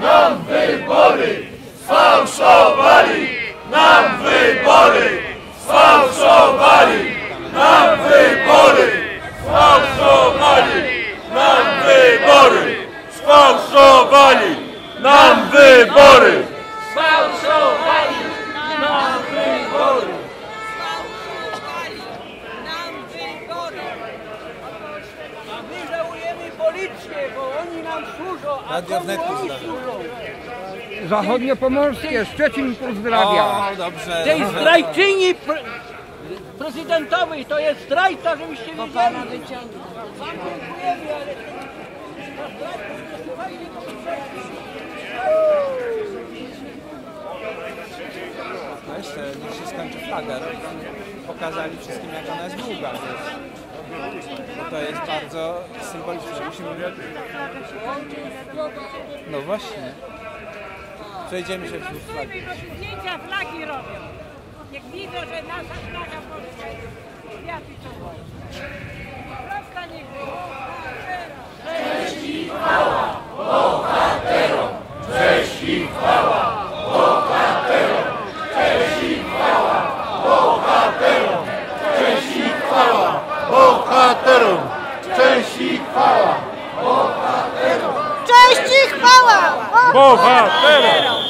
Nam wybory! Sfałszowali! Nam wybory! Sfałszowali! Nam wybory! Sfałszowali! Nam wybory! Sfałszowali! Nam wybory! Sfałszowali nam wybory. Nam wybory! A my żałujemy policję, bo oni nam służą, a Radio komu wnet oni pozdrawiam. służą? Zachodniopomorskie, Szczecin pozdrawia. O, dobrze. Tej dobrze. zdrajczyni pre prezydentowej to jest zdrajca, żebyście wiedzieli. Wam dziękujemy, ale nie słuchajcie, No jeszcze niech się skończy flaga. Pokazali wszystkim jak ona jest długa. Wiesz. To jest bardzo symboliczne. No właśnie. Przejdziemy się wzdłuż flagi. Zdjęcia flagi robią. Jak widzą, że nasza flaga polska jest kwiaty to Bom, vai, pera!